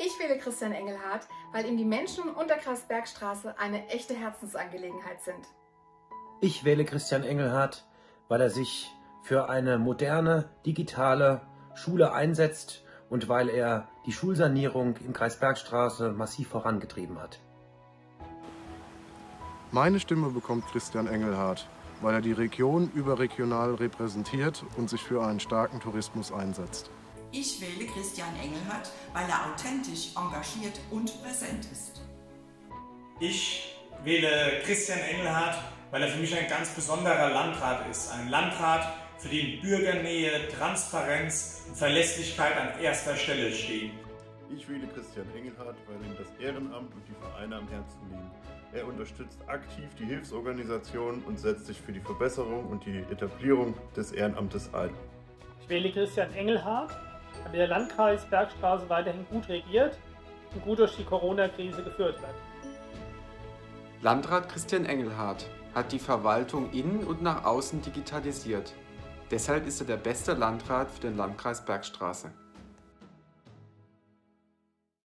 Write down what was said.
Ich wähle Christian Engelhardt, weil ihm die Menschen im Unterkreis Bergstraße eine echte Herzensangelegenheit sind. Ich wähle Christian Engelhardt, weil er sich für eine moderne, digitale Schule einsetzt und weil er die Schulsanierung im Kreis Bergstraße massiv vorangetrieben hat. Meine Stimme bekommt Christian Engelhardt, weil er die Region überregional repräsentiert und sich für einen starken Tourismus einsetzt. Ich wähle Christian Engelhardt, weil er authentisch, engagiert und präsent ist. Ich wähle Christian Engelhardt, weil er für mich ein ganz besonderer Landrat ist. Ein Landrat, für den Bürgernähe, Transparenz und Verlässlichkeit an erster Stelle stehen. Ich wähle Christian Engelhardt, weil ihm das Ehrenamt und die Vereine am Herzen liegen. Er unterstützt aktiv die Hilfsorganisationen und setzt sich für die Verbesserung und die Etablierung des Ehrenamtes ein. Ich wähle Christian Engelhardt, weil der Landkreis Bergstraße weiterhin gut regiert und gut durch die Corona-Krise geführt wird. Landrat Christian Engelhardt hat die Verwaltung innen und nach außen digitalisiert. Deshalb ist er der beste Landrat für den Landkreis Bergstraße.